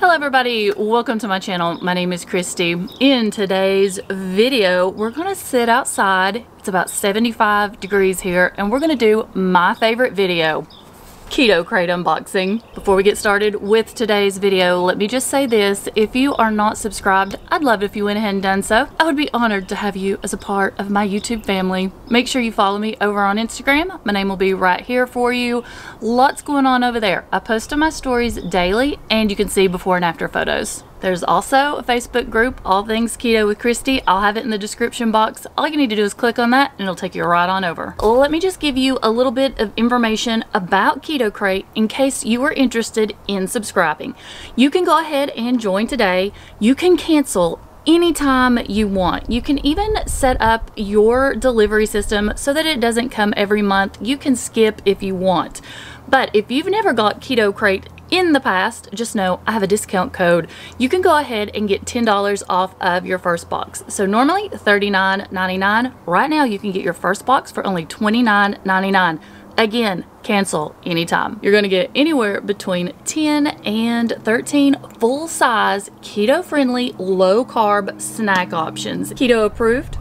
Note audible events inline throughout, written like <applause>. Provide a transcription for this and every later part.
Hello everybody, welcome to my channel. My name is Kristi. In today's video, we're gonna sit outside. It's about 75 degrees here and we're gonna do my favorite video, keto krate unboxing. Before we get started with today's video, let me just say this. If you are not subscribed, I'd love it if you went ahead and done so. I would be honored to have you as a part of my YouTube family. Make sure you follow me over on Instagram. My name will be right here for you. Lots going on over there. I post on my stories daily and you can see before and after photos. There's also a Facebook group, All Things Keto with Kristi. I'll have it in the description box. All you need to do is click on that and it'll take you right on over. Let me just give you a little bit of information about Keto Krate in case you are interested in subscribing. You can go ahead and join today. You can cancel anytime you want. You can even set up your delivery system so that it doesn't come every month. You can skip if you want. But if you've never got Keto Krate in the past, just know I have a discount code. You can go ahead and get $10 off of your first box. So normally $39.99. Right now you can get your first box for only $29.99. Again, cancel anytime. You're gonna get anywhere between 10 and 13 full-size, keto-friendly, low-carb snack options. Keto approved,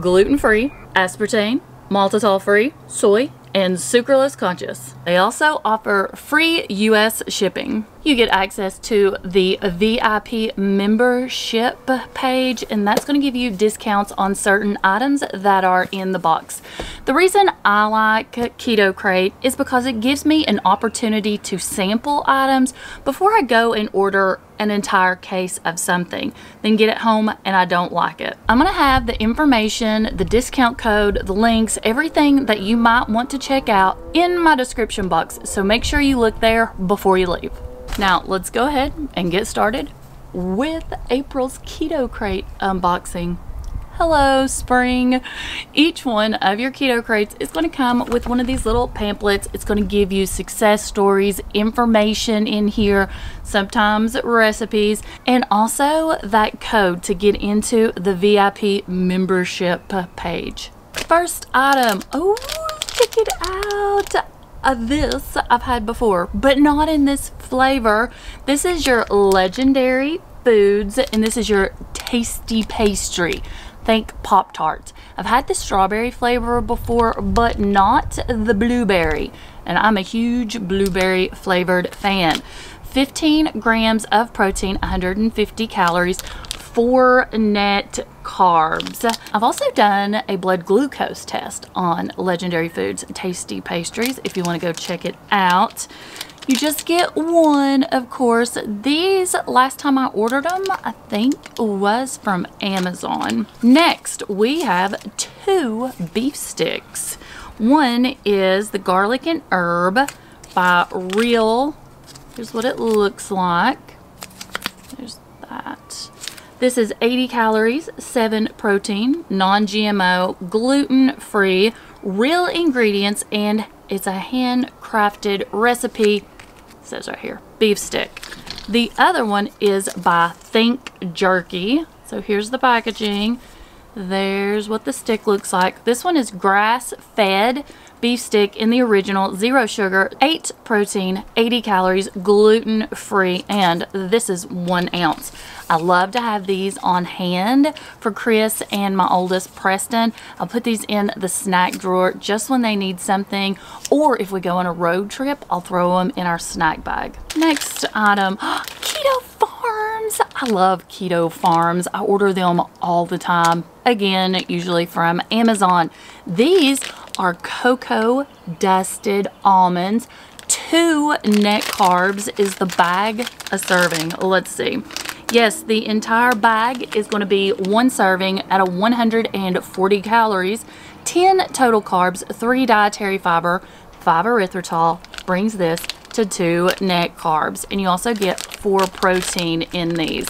gluten-free, aspartame, maltitol-free, soy, and sucralose conscious. They also offer free US shipping. You get access to the VIP membership page and that's going to give you discounts on certain items that are in the box. The reason I like Keto Krate is because it gives me an opportunity to sample items before I go and order an entire case of something, then get it home and I don't like it. I'm going to have the information, the discount code, the links, everything that you might want to check out in my description box. So make sure you look there before you leave. Now let's go ahead and get started with April's Keto Krate unboxing. Hello, spring. Each one of your keto krates is going to come with one of these little pamphlets. It's going to give you success stories, information in here, sometimes recipes, and also that code to get into the VIP membership page. First item. Oh, check it out. Uh, this I've had before, but not in this flavor. This is your Legendary Foods, and this is your Tasty Pastry think Pop Tarts. I've had the strawberry flavor before, but not the blueberry. And I'm a huge blueberry flavored fan. 15 grams of protein, 150 calories, four net carbs. I've also done a blood glucose test on Legendary Foods Tasty Pastries if you want to go check it out. You just get one, of course. These, last time I ordered them, I think was from Amazon. Next, we have two beef sticks. One is the garlic and herb by Real. Here's what it looks like. There's that. This is 80 calories, 7 protein, non-GMO, gluten-free, real ingredients, and it's a handcrafted recipe says right here, beef stick. The other one is by Think Jerky. So here's the packaging. There's what the stick looks like. This one is grass-fed beef stick in the original, zero sugar, 8 protein, 80 calories, gluten-free, and this is one ounce. I love to have these on hand for Chris and my oldest Preston. I'll put these in the snack drawer just when they need something, or if we go on a road trip, I'll throw them in our snack bag. Next item, <gasps> Keto Farms. I love Keto Farms. I order them all the time. Again, usually from Amazon. These are cocoa dusted almonds. Two net carbs is the bag a serving. Let's see. Yes, the entire bag is going to be one serving at a 140 calories, 10 total carbs, 3 dietary fiber, 5 erythritol brings this to 2 net carbs. And you also get 4 protein in these.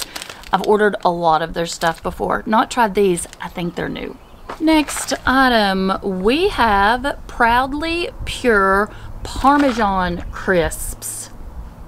I've ordered a lot of their stuff before. Not tried these. I think they're new. Next item, we have Proudly Pure Parmesan Crisps.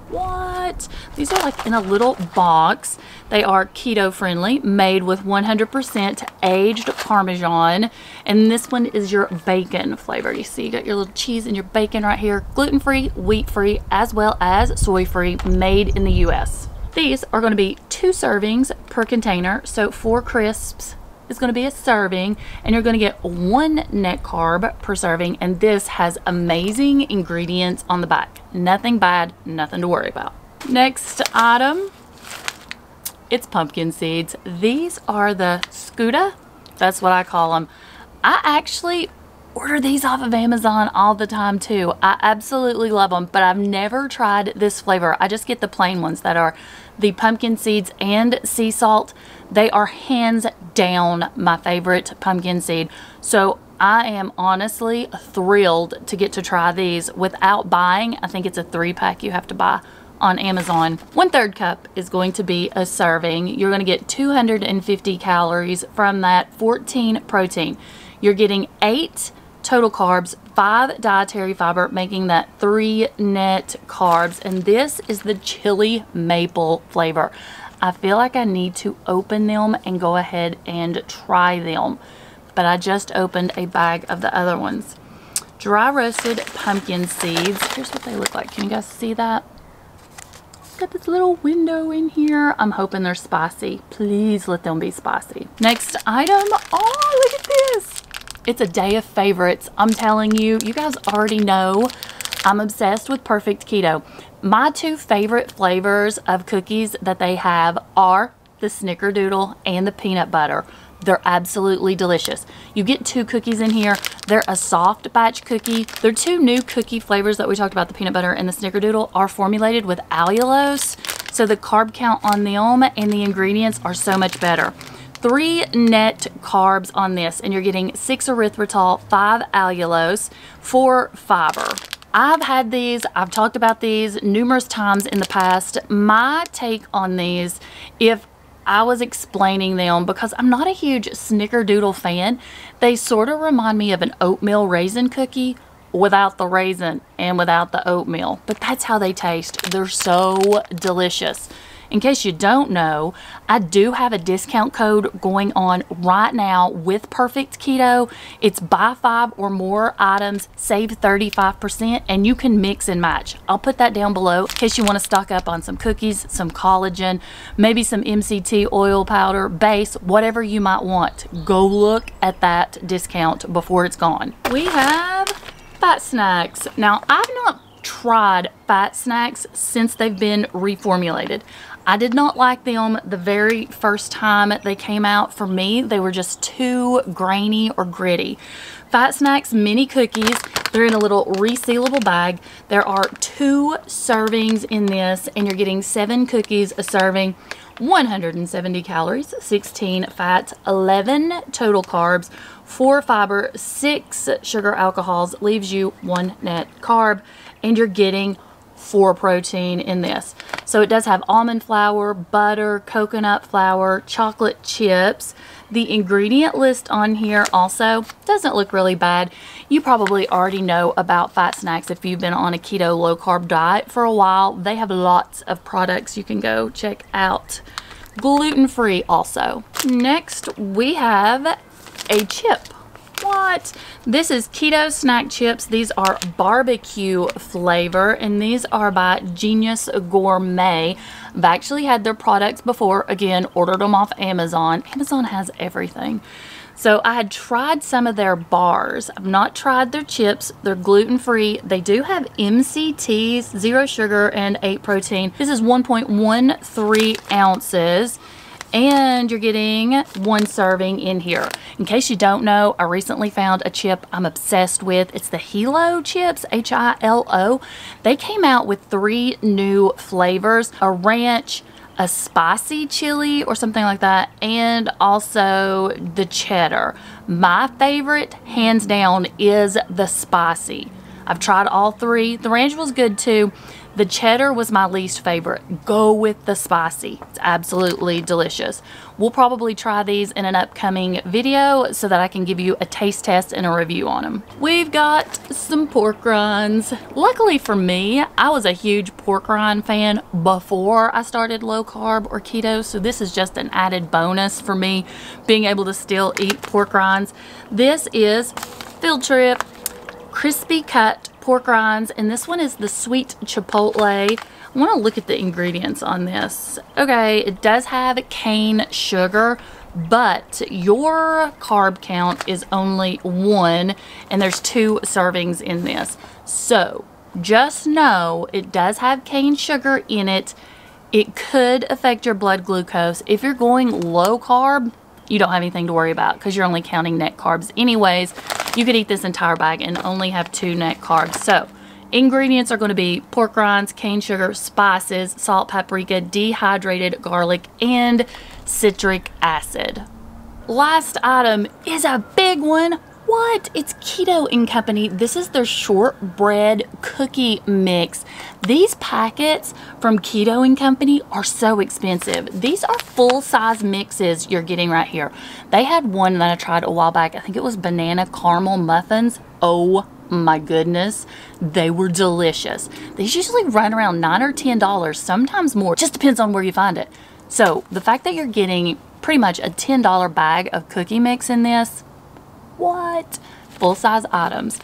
What? These are like in a little box. They are keto friendly, made with 100% aged Parmesan. And this one is your bacon flavor. You see, you got your little cheese and your bacon right here. Gluten free, wheat free, as well as soy free, made in the US. These are going to be two servings per container, so four crisps is going to be a serving and you're going to get one net carb per serving and this has amazing ingredients on the back. Nothing bad, nothing to worry about. Next item, it's pumpkin seeds. These are the Skuta, that's what I call them. I actually order these off of Amazon all the time too. I absolutely love them, but I've never tried this flavor. I just get the plain ones that are the pumpkin seeds and sea salt. They are hands down my favorite pumpkin seed. So I am honestly thrilled to get to try these without buying. I think it's a three pack you have to buy on Amazon. One third cup is going to be a serving. You're going to get 250 calories from that 14 protein. You're getting eight total carbs, five dietary fiber, making that three net carbs. And this is the chili maple flavor. I feel like I need to open them and go ahead and try them. But I just opened a bag of the other ones. Dry roasted pumpkin seeds. Here's what they look like. Can you guys see that? Got this little window in here. I'm hoping they're spicy. Please let them be spicy. Next item. Oh, look at this. It's a day of favorites. I'm telling you, you guys already know I'm obsessed with Perfect Keto. My two favorite flavors of cookies that they have are the Snickerdoodle and the peanut butter. They're absolutely delicious. You get two cookies in here. They're a soft batch cookie. They're two new cookie flavors that we talked about, the peanut butter and the Snickerdoodle, are formulated with allulose. So the carb count on them and the ingredients are so much better three net carbs on this and you're getting six erythritol, five allulose, four fiber. I've had these, I've talked about these numerous times in the past. My take on these, if I was explaining them because I'm not a huge snickerdoodle fan, they sort of remind me of an oatmeal raisin cookie without the raisin and without the oatmeal. But that's how they taste. They're so delicious. In case you don't know, I do have a discount code going on right now with Perfect Keto. It's buy five or more items, save 35%, and you can mix and match. I'll put that down below in case you want to stock up on some cookies, some collagen, maybe some MCT oil powder, base, whatever you might want. Go look at that discount before it's gone. We have Fat Snax. Now, I've not tried Fat Snax since they've been reformulated. I did not like them the very first time they came out. For me, they were just too grainy or gritty. Fat Snax mini cookies. They're in a little resealable bag. There are two servings in this and you're getting seven cookies a serving. 170 calories, 16 fats, 11 total carbs, 4 fiber, 6 sugar alcohols, leaves you 1 net carb, and you're getting for protein in this. So it does have almond flour, butter, coconut flour, chocolate chips. The ingredient list on here also doesn't look really bad. You probably already know about Fat Snax if you've been on a keto low carb diet for a while. They have lots of products you can go check out. Gluten free also. Next we have a chip what? This is Keto Snack Chips. These are barbecue flavor and these are by Genius Gourmet. I've actually had their products before. Again, ordered them off Amazon. Amazon has everything. So I had tried some of their bars. I've not tried their chips. They're gluten-free. They do have MCTs, zero sugar, and 8 protein. This is 1.13 ounces and you're getting one serving in here. In case you don't know, I recently found a chip I'm obsessed with. It's the Hilo chips, H-I-L-O. They came out with three new flavors, a ranch, a spicy chili or something like that, and also the cheddar. My favorite, hands down, is the spicy. I've tried all three. The ranch was good too. The cheddar was my least favorite. Go with the spicy. It's absolutely delicious. We'll probably try these in an upcoming video so that I can give you a taste test and a review on them. We've got some pork rinds. Luckily for me, I was a huge pork rind fan before I started low carb or keto, so this is just an added bonus for me being able to still eat pork rinds. This is Field Trip crispy cut pork rinds and this one is the sweet chipotle I want to look at the ingredients on this. Okay, it does have cane sugar, but your carb count is only one, and there's two servings in this. So just know it does have cane sugar in it. It could affect your blood glucose. If you're going low carb, you don't have anything to worry about because you're only counting net carbs anyways. You could eat this entire bag and only have two net carbs. So ingredients are going to be pork rinds, cane sugar, spices, salt, paprika, dehydrated garlic, and citric acid. Last item is a big one. What? It's Keto and Company. This is their shortbread cookie mix. These packets from Keto and Company are so expensive. These are full-size mixes you're getting right here. They had one that I tried a while back. I think it was banana caramel muffins. Oh my goodness, they were delicious. These usually run around 9 or $10, sometimes more. Just depends on where you find it. So the fact that you're getting pretty much a $10 bag of cookie mix in this, what? Full size items.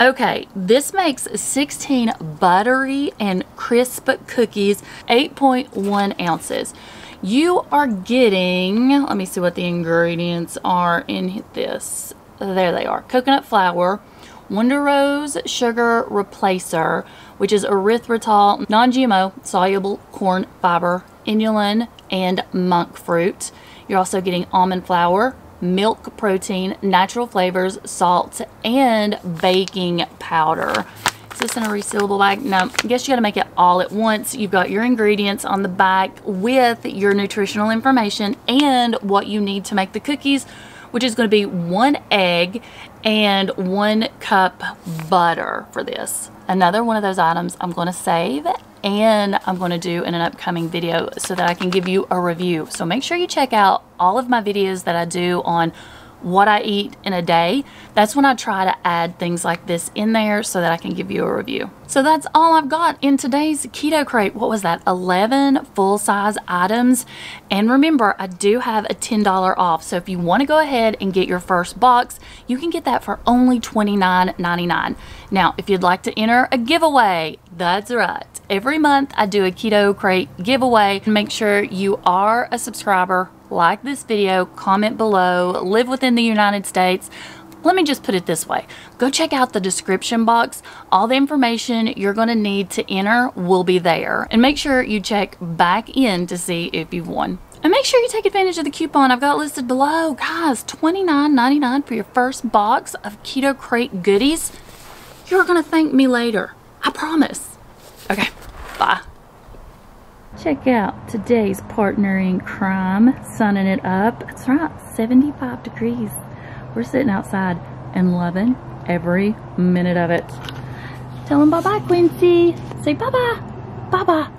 Okay, this makes 16 buttery and crisp cookies, 8.1 ounces. You are getting, let me see what the ingredients are in this. There they are. Coconut flour, Wonder Rose sugar replacer, which is erythritol, non-GMO, soluble corn fiber, inulin, and monk fruit. You're also getting almond flour, milk protein, natural flavors, salt, and baking powder. Is this in a resealable bag? No, I guess you gotta make it all at once. You've got your ingredients on the back with your nutritional information and what you need to make the cookies, which is gonna be one egg and one cup butter for this. Another one of those items I'm gonna save and I'm going to do in an upcoming video so that I can give you a review. So make sure you check out all of my videos that I do on what I eat in a day. That's when I try to add things like this in there so that I can give you a review. So that's all I've got in today's Keto Krate. What was that? 11 full-size items. And remember, I do have a $10 off. So if you want to go ahead and get your first box, you can get that for only $29.99. Now, if you'd like to enter a giveaway, that's right. Every month I do a Keto Krate giveaway. Make sure you are a subscriber like this video, comment below, live within the United States. Let me just put it this way. Go check out the description box. All the information you're going to need to enter will be there. And make sure you check back in to see if you've won. And make sure you take advantage of the coupon I've got listed below. Guys, $29.99 for your first box of Keto Krate goodies. You're going to thank me later. I promise. Okay, bye. Check out today's partner in crime, sunning it up. That's right, 75 degrees. We're sitting outside and loving every minute of it. Tell him bye-bye, Quincy. Say bye-bye. Bye-bye.